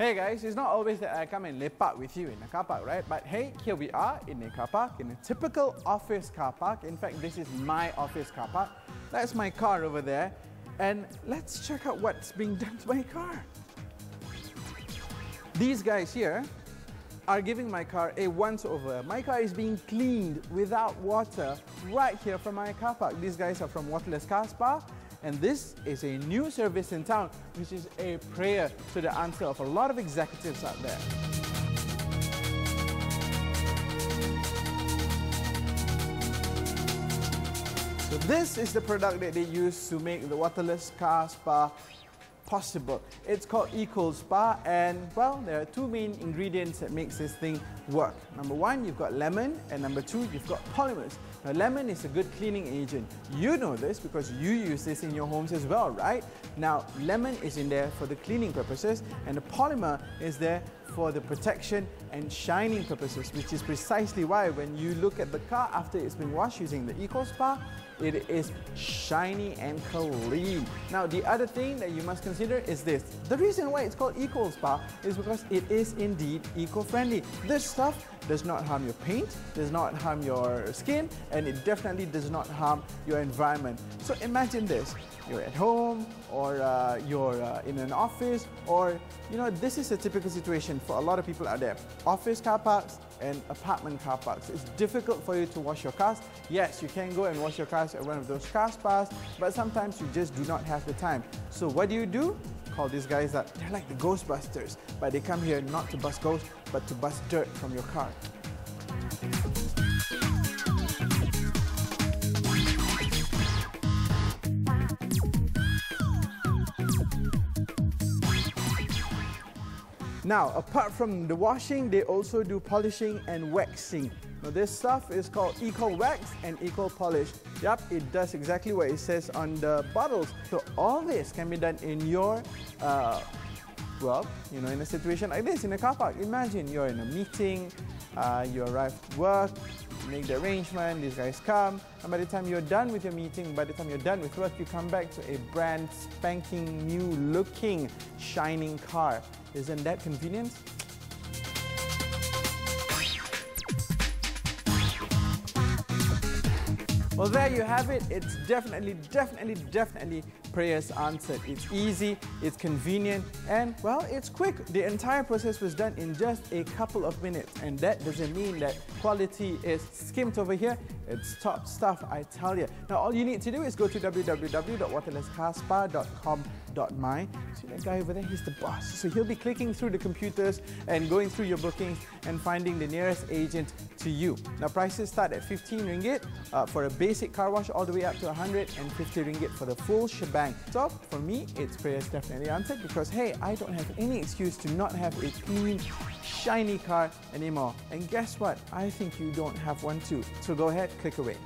Hey guys, it's not always that I come and lepak with you in a car park, right? But hey, here we are in a car park, in a typical office car park. In fact, this is my office car park. That's my car over there. And let's check out what's being done to my car. These guys here are giving my car a once over. My car is being cleaned without water right here from my car park. These guys are from Waterless Car Spa and this is a new service in town, which is a prayer to the answer of a lot of executives out there. So this is the product that they use to make the waterless car spa possible. It's called Eco Spa and well, there are two main ingredients that makes this thing work. Number one, you've got lemon and number two, you've got polymers. Now lemon is a good cleaning agent. You know this because you use this in your homes as well, right? Now lemon is in there for the cleaning purposes and the polymer is there for the protection and shining purposes, which is precisely why when you look at the car after it's been washed using the Eco Spa, it is shiny and clean. Now, the other thing that you must consider is this. The reason why it's called Eco Spa is because it is indeed eco-friendly. This stuff does not harm your paint, does not harm your skin, and it definitely does not harm your environment. So imagine this you're at home or uh, you're uh, in an office or you know this is a typical situation for a lot of people out there office car parks and apartment car parks. It's difficult for you to wash your cars. Yes you can go and wash your cars at one of those car spas but sometimes you just do not have the time. So what do you do? Call these guys that they're like the ghostbusters but they come here not to bust ghosts but to bust dirt from your car Now, apart from the washing, they also do polishing and waxing. Now, this stuff is called Eco Wax and Eco Polish. Yep, it does exactly what it says on the bottles. So all this can be done in your, uh, well, you know, in a situation like this, in a car park. Imagine you're in a meeting, uh, you arrive at work, make the arrangement, these guys come, and by the time you're done with your meeting, by the time you're done with work, you come back to a brand spanking new looking, shining car. Isn't that convenient? Well, there you have it. It's definitely, definitely, definitely prayers answered. It's easy, it's convenient, and well, it's quick. The entire process was done in just a couple of minutes, and that doesn't mean that quality is skimped over here. It's top stuff, I tell you. Now, all you need to do is go to www.waterlesscarspa.com.my. See that guy over there? He's the boss. So he'll be clicking through the computers and going through your bookings and finding the nearest agent to you. Now, prices start at 15 ringgit uh, for a basic car wash, all the way up to 150 ringgit for the full shebang So for me, it's prayers definitely answered because hey, I don't have any excuse to not have a clean, shiny car anymore. And guess what? I think you don't have one too. So go ahead, click away.